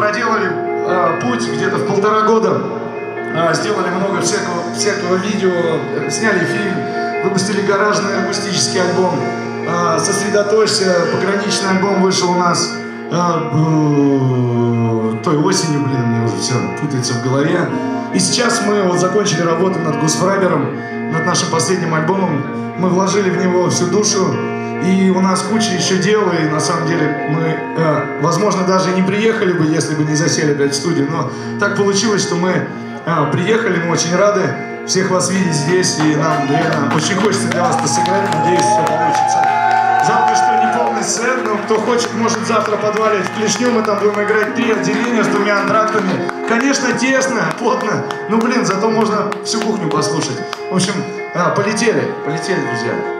проделали э, путь где-то в полтора года, э, сделали много всякого, всякого видео, э, сняли фильм, выпустили гаражный акустический альбом. Э, сосредоточься, пограничный альбом вышел у нас э, той осенью, блин, мне уже все путается в голове. И сейчас мы вот закончили работу над Гусфрайбером, над нашим последним альбомом. Мы вложили в него всю душу, и у нас куча еще дел, и на самом деле мы, э, возможно, даже не приехали бы, если бы не засели опять в студию, но так получилось, что мы э, приехали, мы очень рады всех вас видеть здесь, и нам реально очень хочется для вас это сыграть, надеюсь, все получится. Жалко, что не полный сет, но кто хочет, может завтра подвалить в клешню, мы там будем играть три отделения с двумя антрактами. Конечно, тесно, плотно, ну блин, зато можно всю кухню послушать. В общем, а, полетели, полетели, друзья.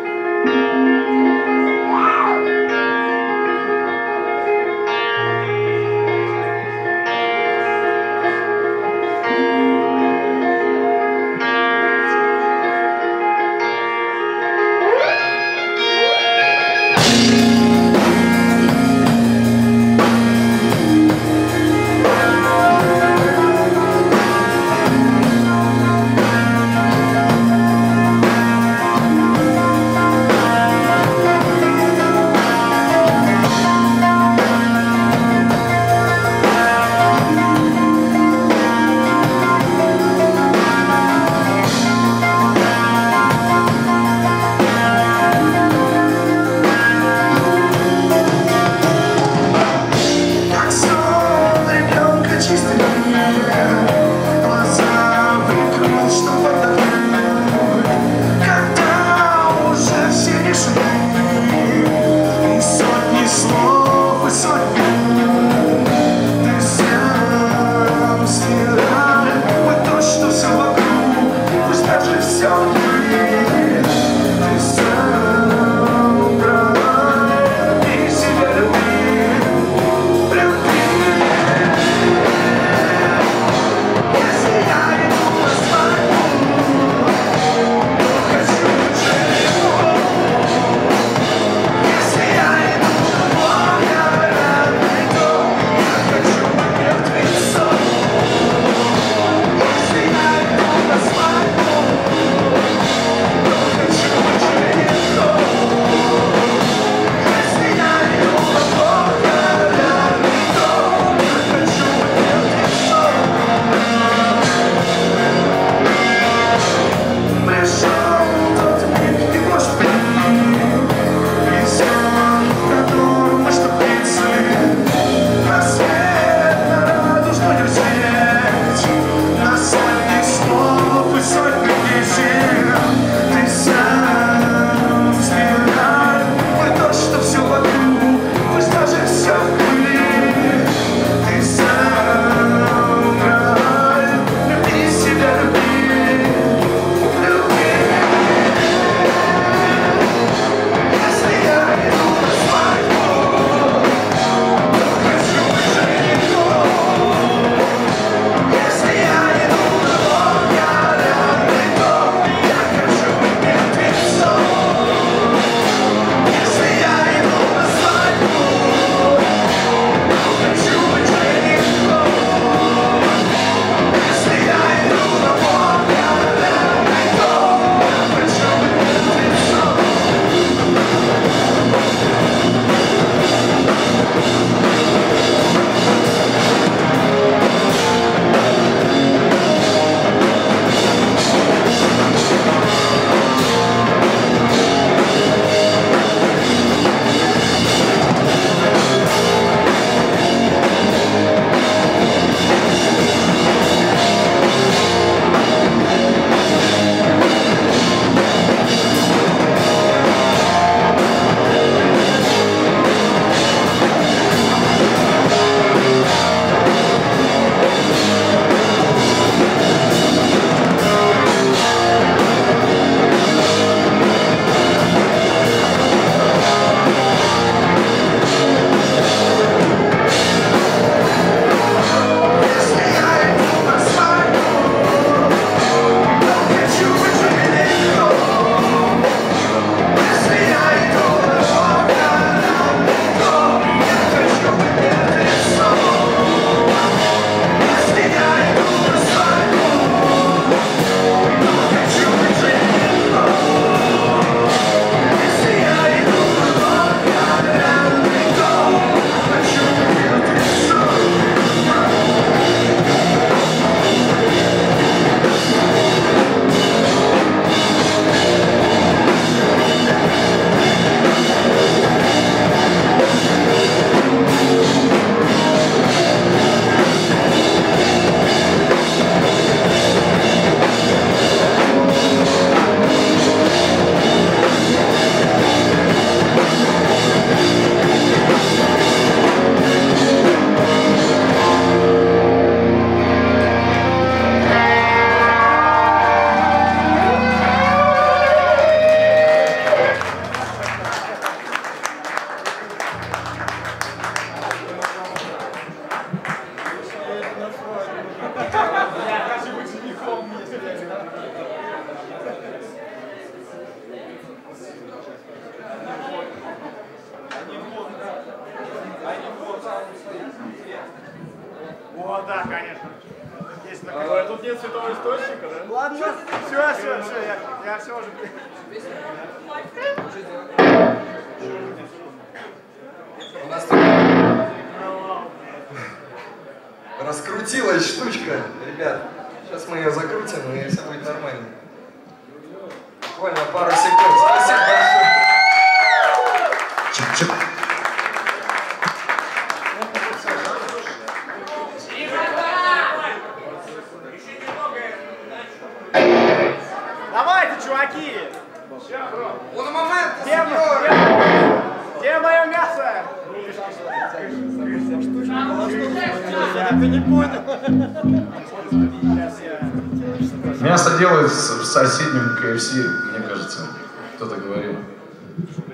заговорил.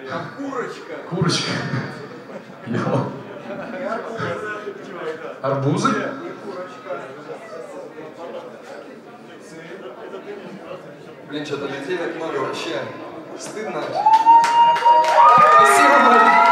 Как курочка. Курочка. Арбузы? Блин, что-то людей так много вообще. Стыдно. Спасибо,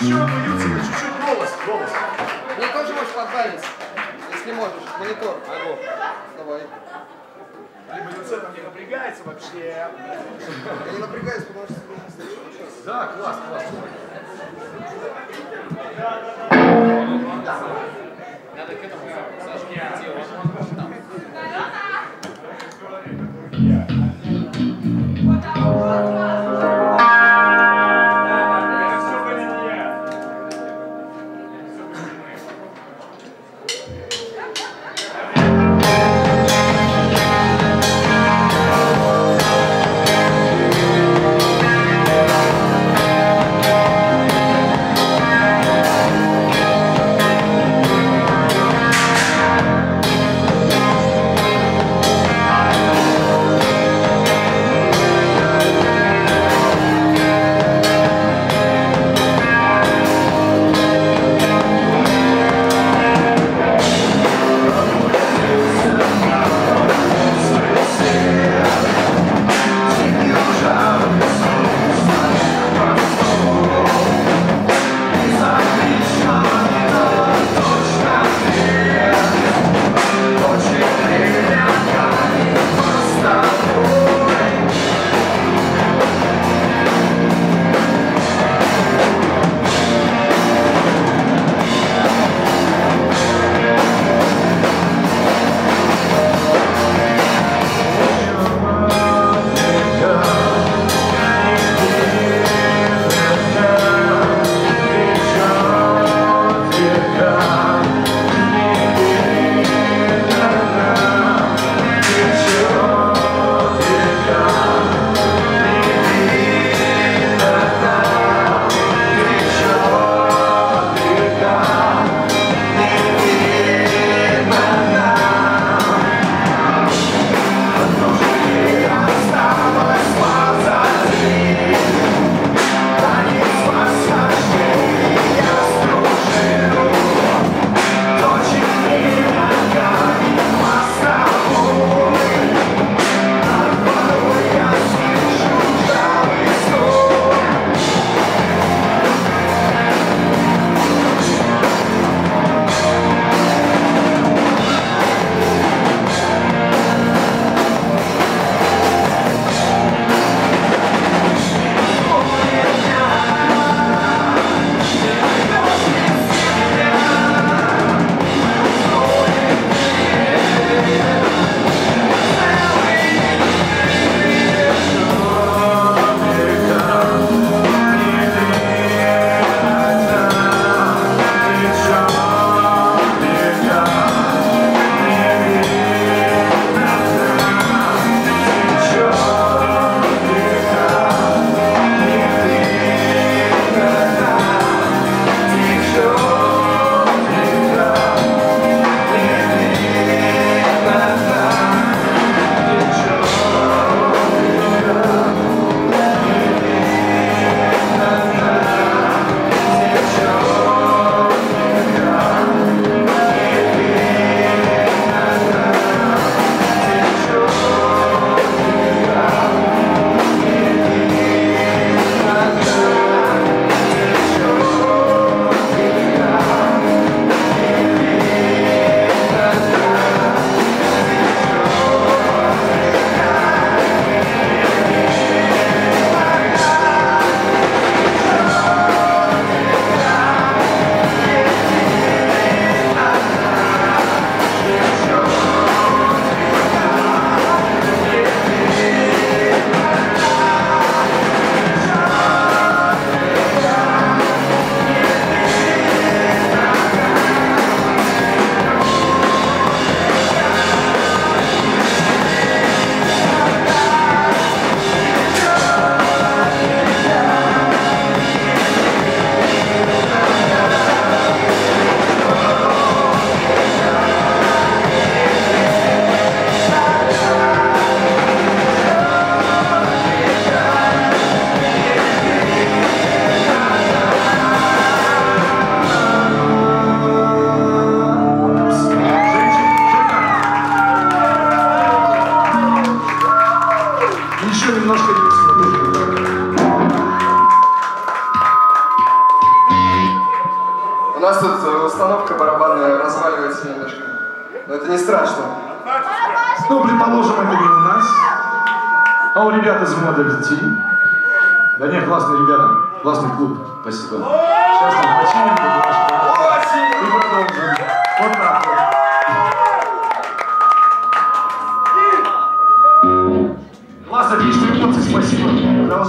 еще, ну, Юцина, чуть-чуть голос, голос. Мне тоже можешь подбавить, если можешь. Монитор. Алло. Давай. Либо Юцина не напрягается вообще. Я не напрягаюсь, потому что... Да, класс, класс. Надо к этому зажать тело. Там.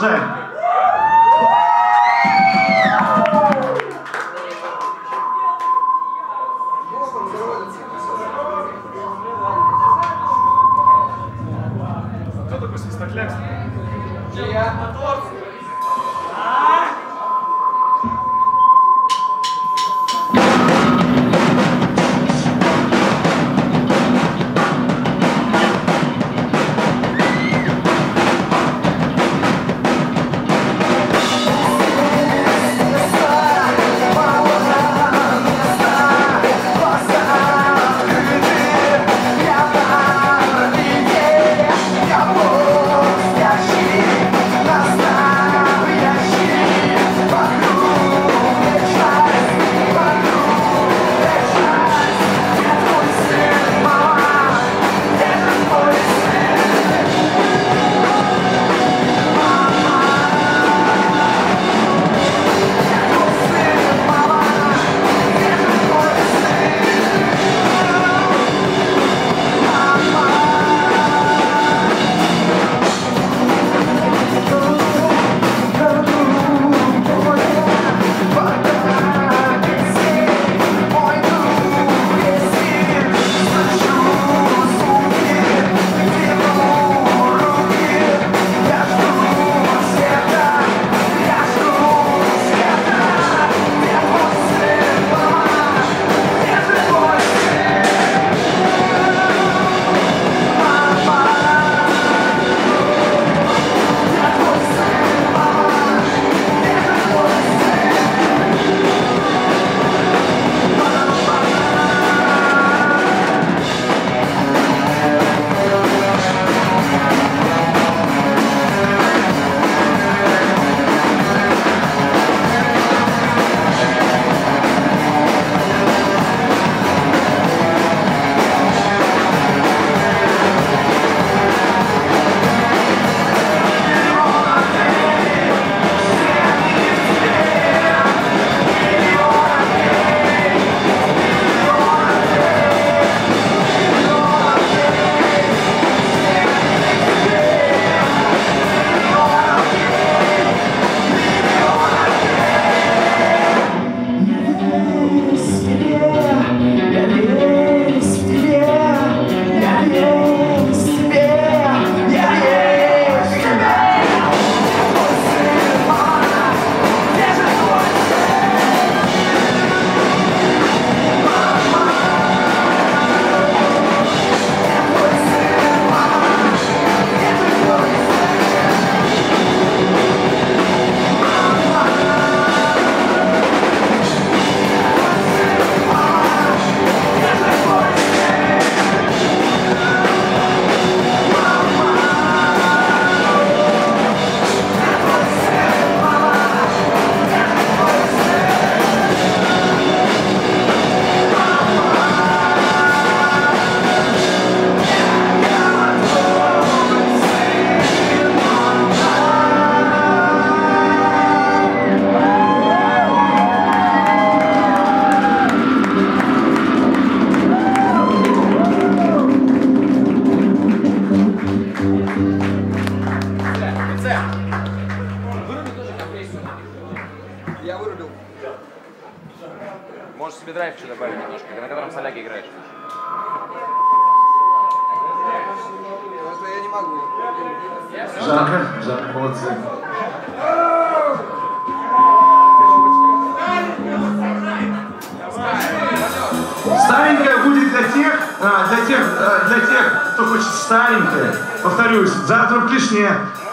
Jose.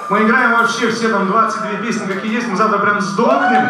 Мы играем вообще все там 22 песни, какие есть, мы завтра прям сдохнем.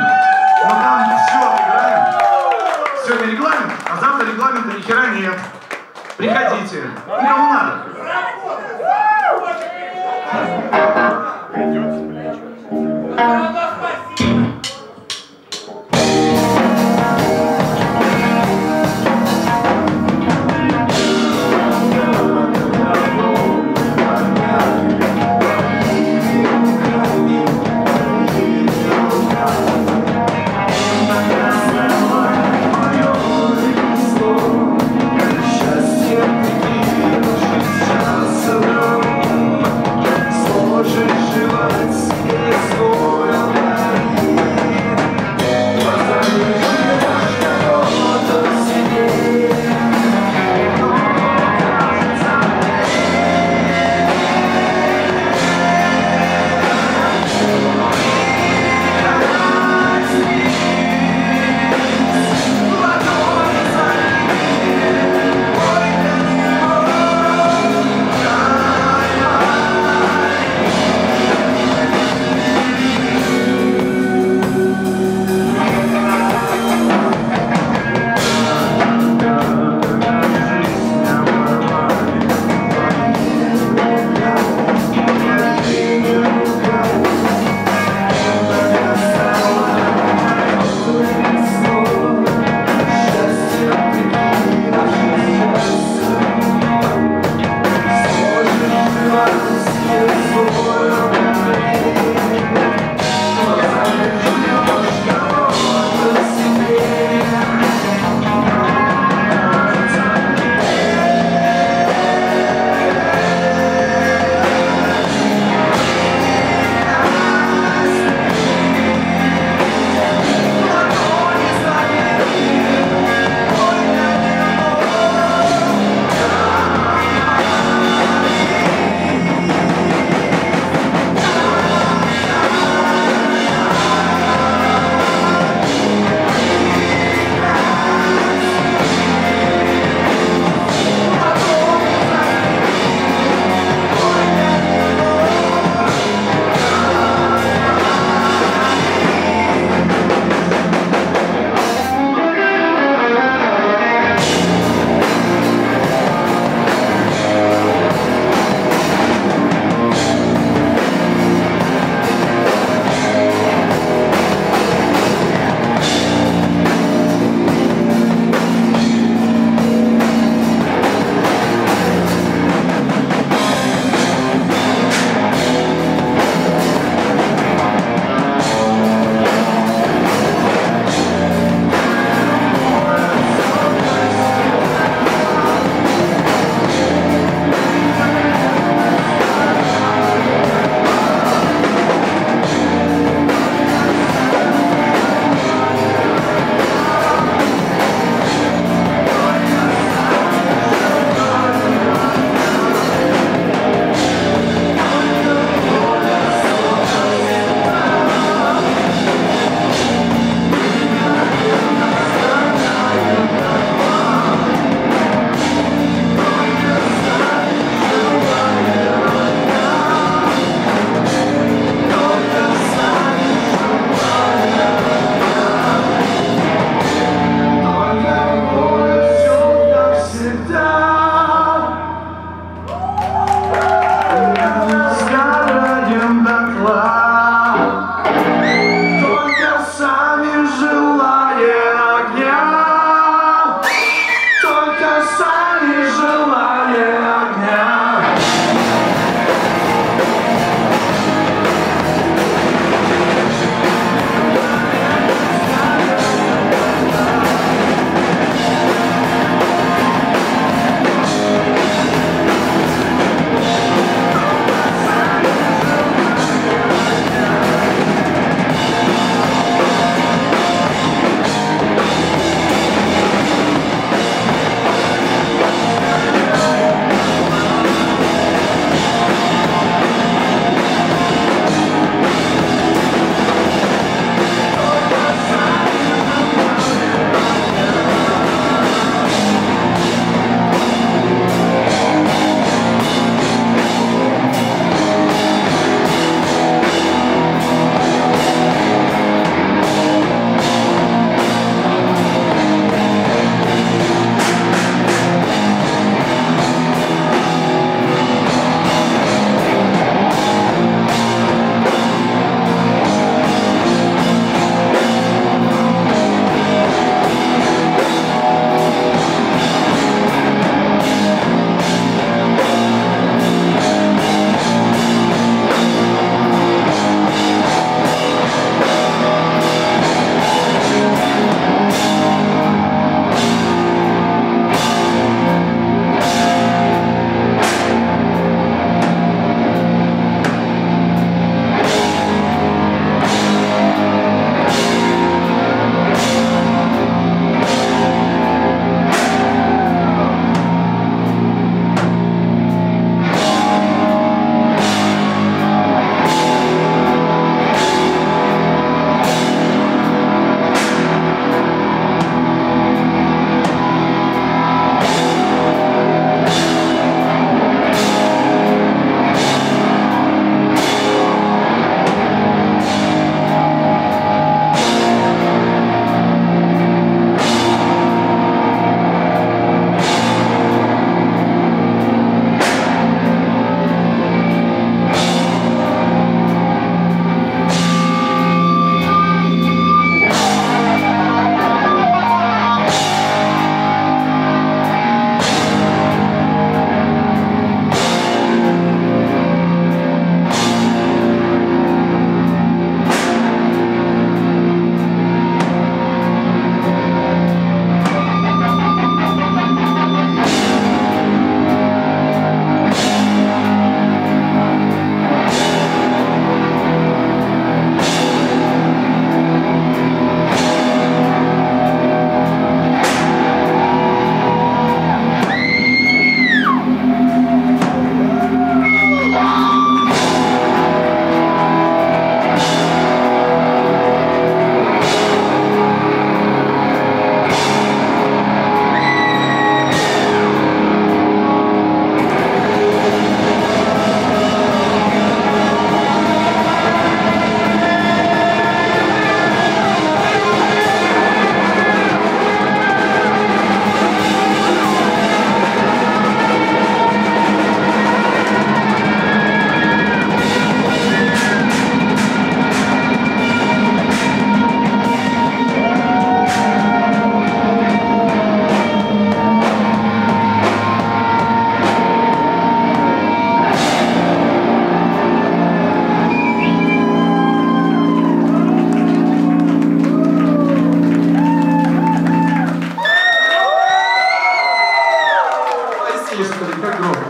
Товарищи из парика гроба.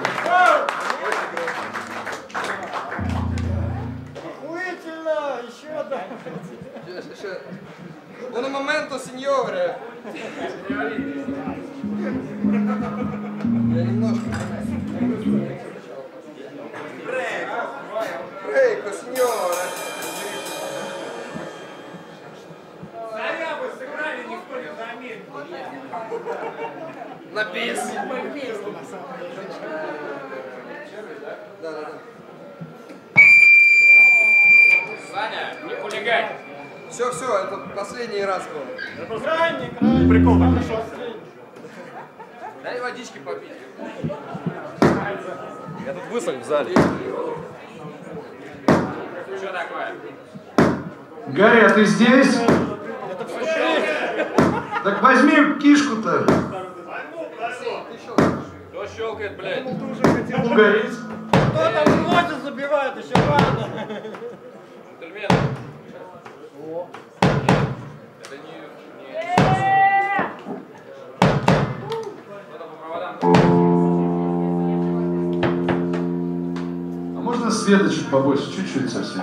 Охуительно! Еще давайте. Un momento, signore! Я немножко... последний раз был. Крайний, крайний. Прикол, хорошо. Дай водички попить. Я тут высох в зале. Что такое? Гарри, а ты здесь? Так возьми кишку-то. Кто щелкает, блядь? Ну, горит. Кто там в забивает, еще рано. Джентльмены. А можно света чуть побольше, чуть-чуть совсем?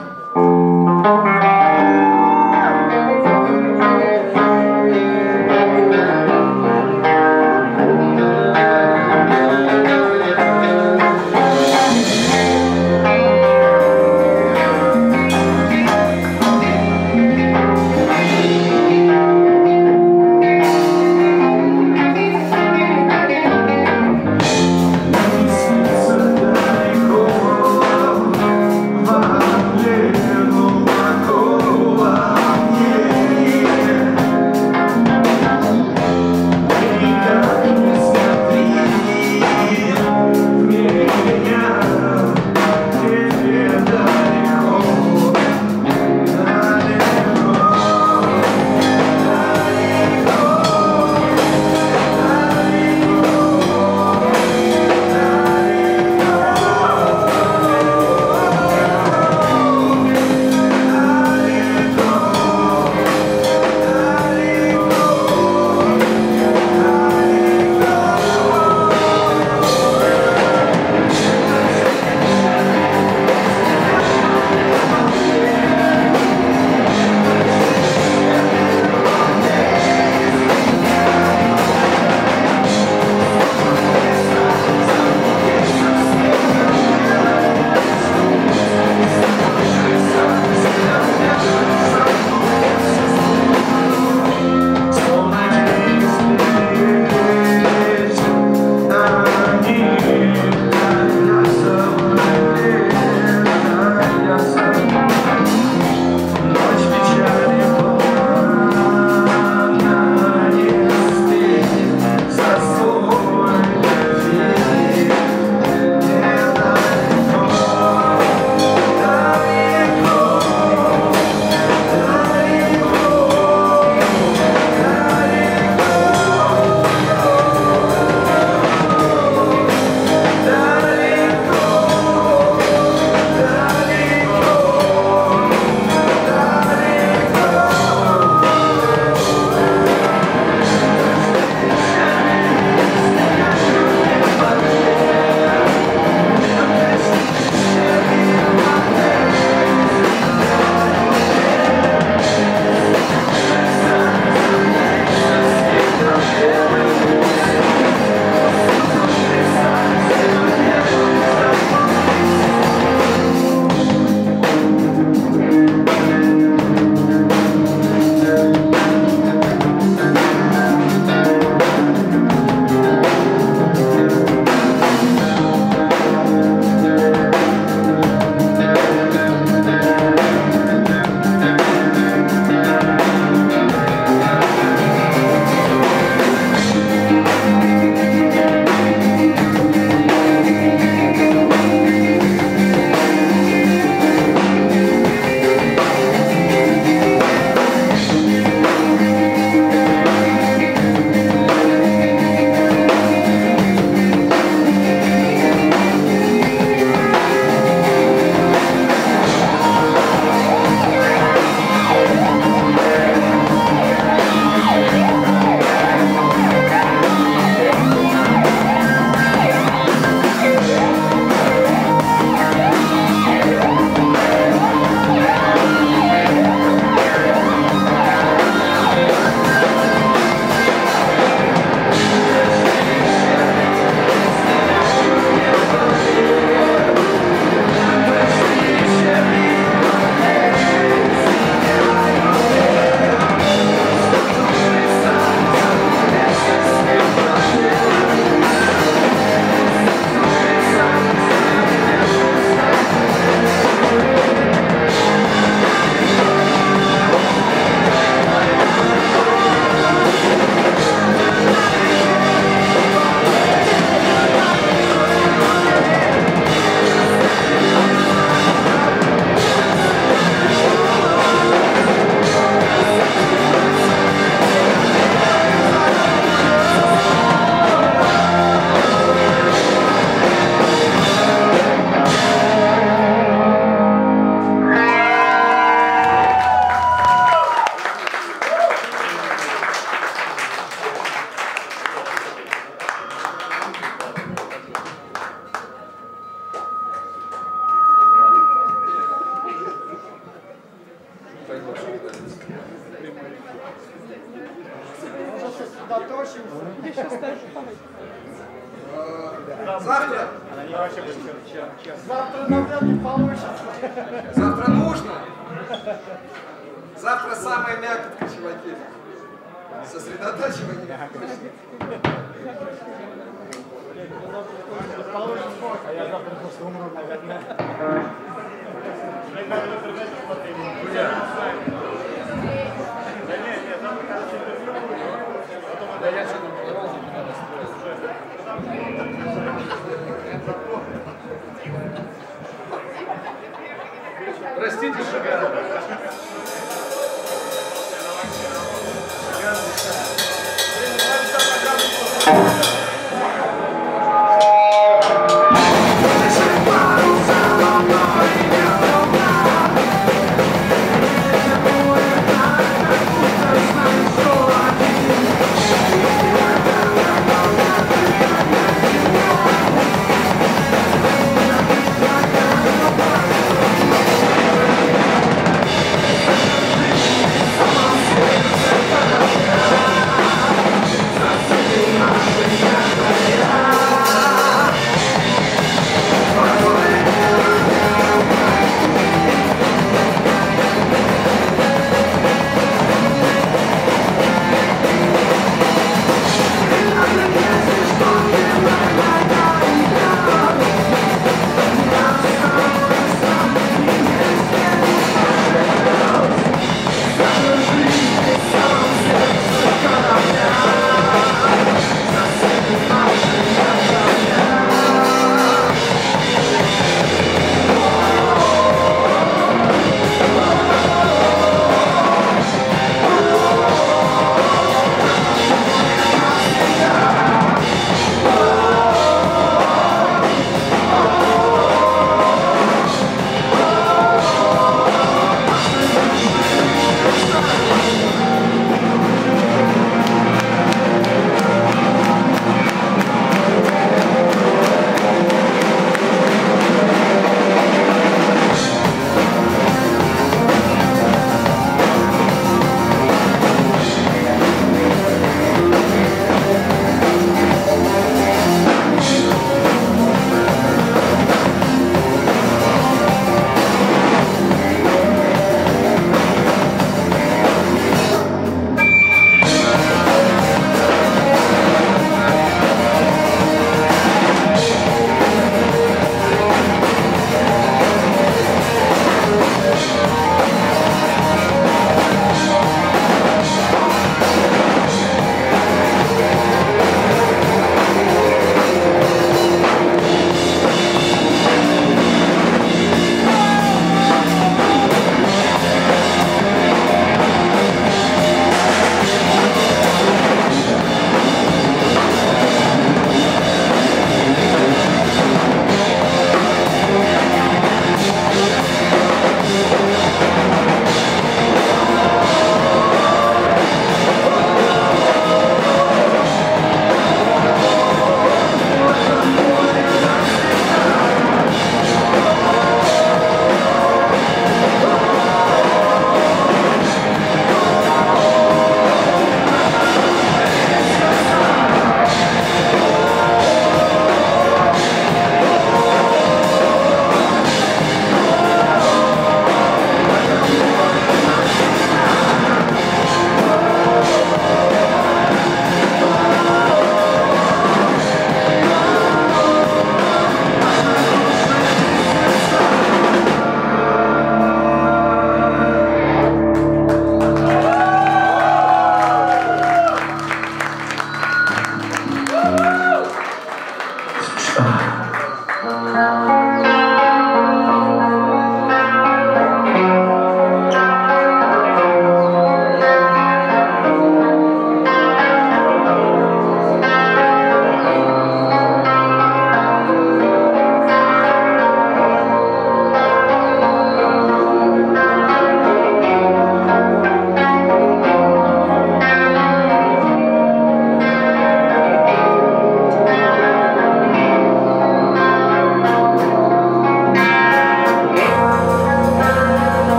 Thank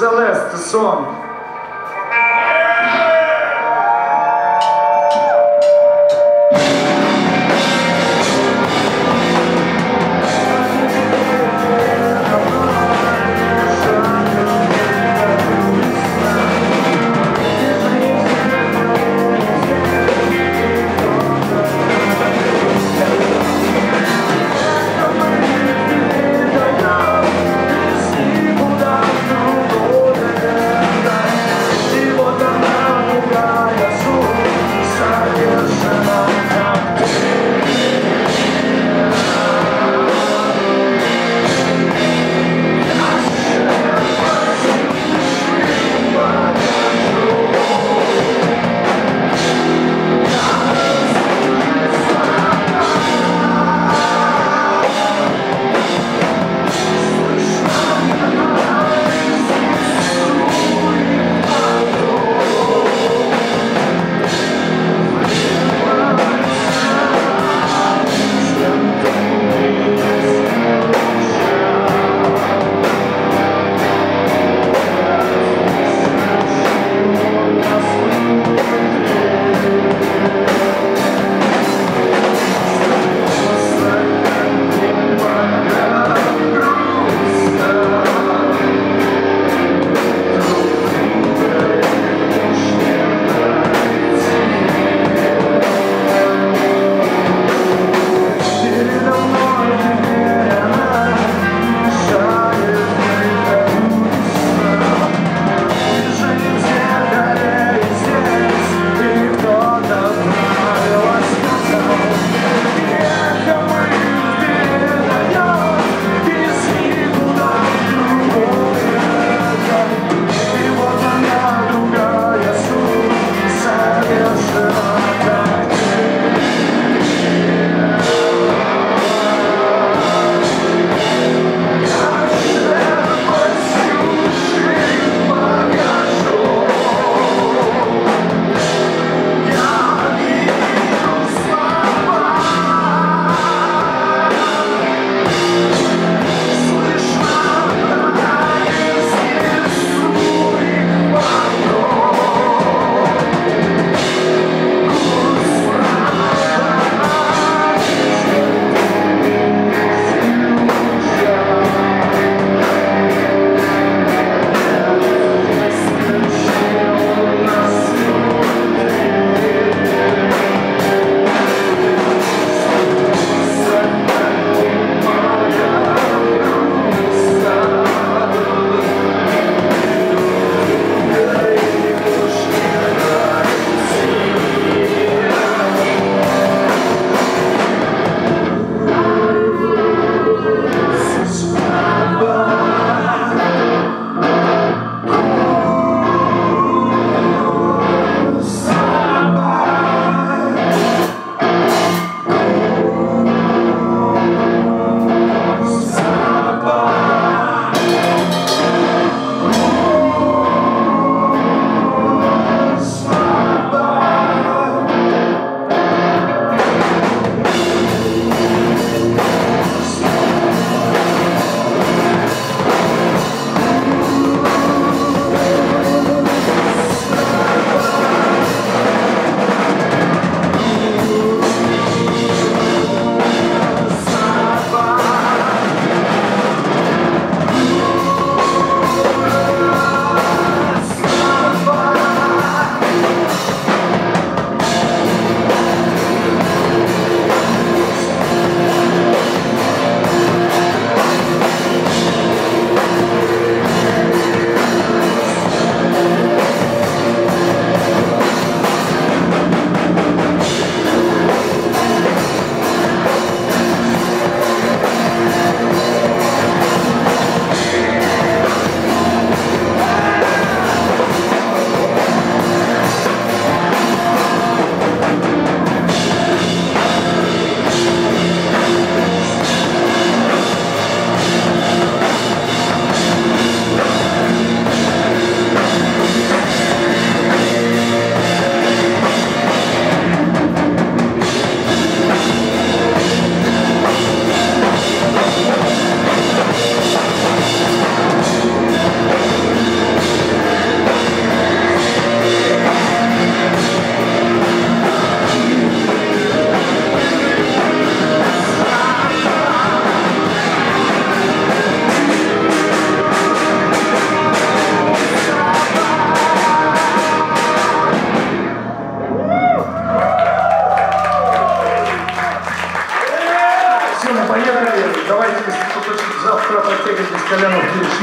Celeste, the song.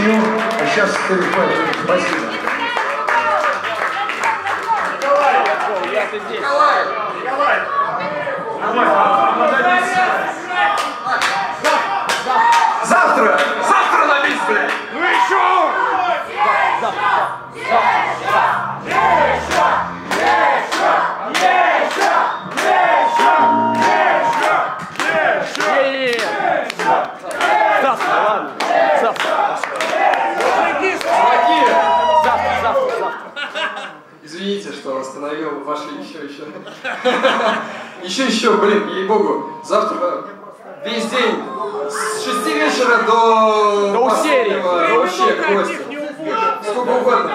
Ну, а сейчас Спасибо. Блин, ей-богу. Завтра весь день с 6 вечера до... До усерия. последнего Вообще, гостя. Сколько угодно.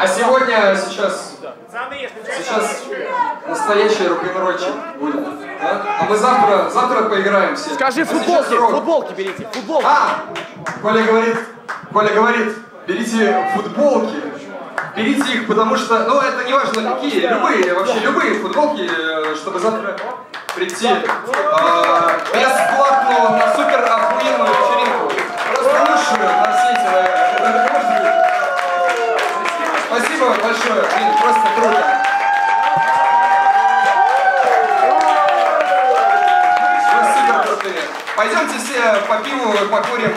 А сегодня, сейчас, сейчас настоящий рок-н-ролльчик будет. да? А мы завтра, завтра поиграем все. Скажи, А футболки, рок. футболки берите, футболки. А! Коля говорит, Коля говорит, берите футболки. Берите их, потому что, ну это не важно какие, любые, вообще любые футболки, э, чтобы завтра прийти э, бесплатно на супер охуенную вечеринку. Просто лучшую на свете, наверное. Быть. Спасибо большое, блин, просто круто. Пойдемте все по пиву покурим,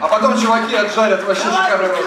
а потом чуваки отжарят вообще шикарный рот.